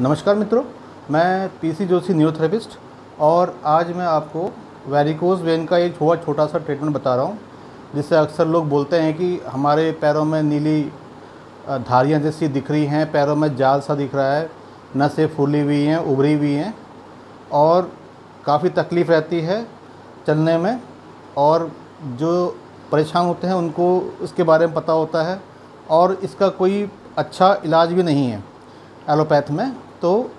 नमस्कार मित्रों, मैं पीसी जोशी, न्यूरोथेरेपिस्ट, और आज मैं आपको वेरिकोज वेन का एक छोटा छोटा सा ट्रीटमेंट बता रहा हूँ जिससे अक्सर लोग बोलते हैं कि हमारे पैरों में नीली धारियाँ जैसी दिख रही हैं, पैरों में जाल सा दिख रहा है नसें फूली हुई हैं, उभरी हुई हैं, और काफ़ी तकलीफ़ रहती है चलने में, और जो परेशान होते हैं उनको इसके बारे में पता होता है, और इसका कोई अच्छा इलाज भी नहीं है, एलोपैथ में। तो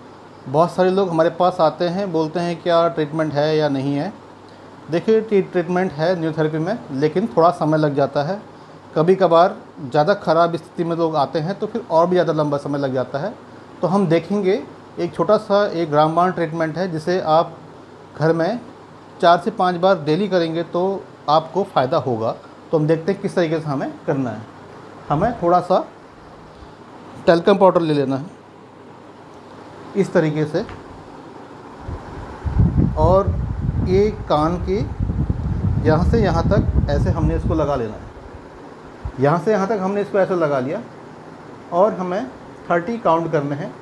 बहुत सारे लोग हमारे पास आते हैं, बोलते हैं क्या ट्रीटमेंट है या नहीं है। देखिए ट्रीटमेंट है न्यूरोथेरेपी में, लेकिन थोड़ा समय लग जाता है। कभी कभार ज़्यादा ख़राब स्थिति में लोग आते हैं तो फिर और भी ज़्यादा लंबा समय लग जाता है। तो हम देखेंगे, एक छोटा सा एक ग्रामबान ट्रीटमेंट है, जिसे आप घर में चार से पाँच बार डेली करेंगे तो आपको फ़ायदा होगा। तो हम देखते हैं किस तरीके से हमें करना है। हमें थोड़ा सा टेलकम पाउडर ले लेना है। इस तरीके से। और ये कान के यहाँ से यहाँ तक ऐसे हमने इसको लगा लेना है। यहाँ से यहाँ तक हमने इसको ऐसे लगा लिया और हमें थर्टी काउंट करने हैं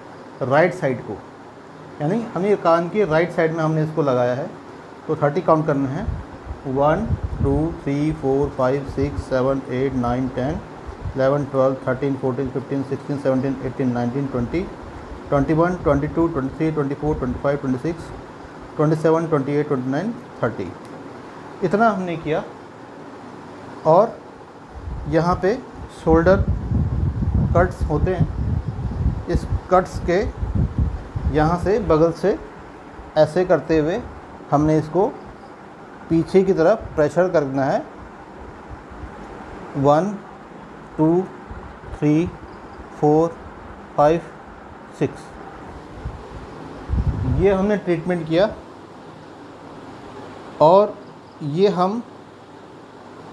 राइट साइड को। यानी हमें कान के राइट साइड में हमने इसको लगाया है। तो थर्टी काउंट करने हैं। One, two, three, four, five, six, seven, eight, nine, ten eleven twelve, thirteen, fourteen, fifteen, sixteen, seventeen, eighteen, nineteen, twenty twenty one, twenty two, twenty three, twenty four, twenty five, twenty six, twenty seven, twenty eight, twenty nine, thirty. इतना हमने किया। और यहाँ पे shoulder cuts होते हैं। इस cuts के यहाँ से बगल से ऐसे करते हुए हमने इसको पीछे की तरफ़ प्रेशर करना है। One, two, three, four, five six. ये हमने ट्रीटमेंट किया और ये हम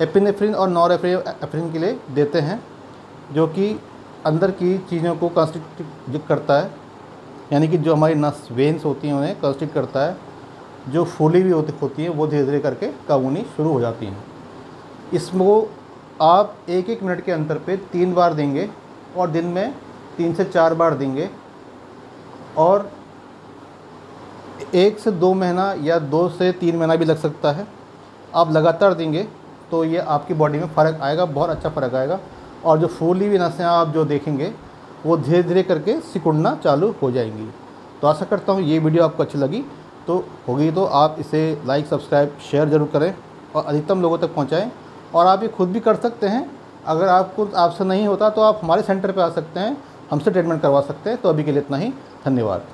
एपिनेफ्रिन और नॉर एफ्रिन के लिए देते हैं, जो कि अंदर की चीज़ों को कंस्ट्रिक्ट करता है। यानी कि जो हमारी नस वेंस होती हैं, उन्हें कंस्ट्रिक्ट करता है। जो फूली भी होती होती हैं, वो धीरे धीरे करके कम शुरू हो जाती हैं। इसको आप एक एक मिनट के अंतर पे तीन बार देंगे और दिन में तीन से चार बार देंगे। और एक से दो महीना या दो से तीन महीना भी लग सकता है। आप लगातार देंगे तो ये आपकी बॉडी में फ़र्क आएगा, बहुत अच्छा फ़र्क आएगा। और जो फूली हुई नसें आप जो देखेंगे, वो धीरे धीरे करके सिकुड़ना चालू हो जाएँगी। तो आशा करता हूँ ये वीडियो आपको अच्छी लगी। तो होगी तो आप इसे लाइक सब्सक्राइब शेयर ज़रूर करें और अधिकतम लोगों तक पहुँचाएँ। और आप ये खुद भी कर सकते हैं। अगर आपको आपसे नहीं होता तो आप हमारे सेंटर पर आ सकते हैं। हमसे ट्रीटमेंट करवा सकते हैं। तो अभी के लिए इतना ही। धन्यवाद।